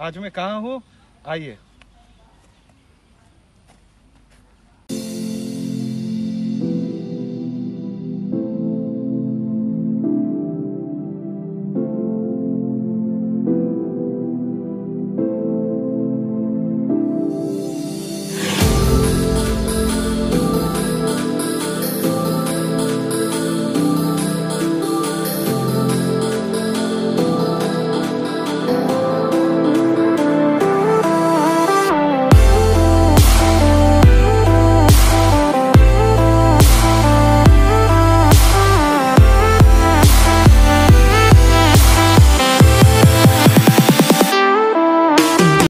आज मैं कहाँ हूँ? आइए।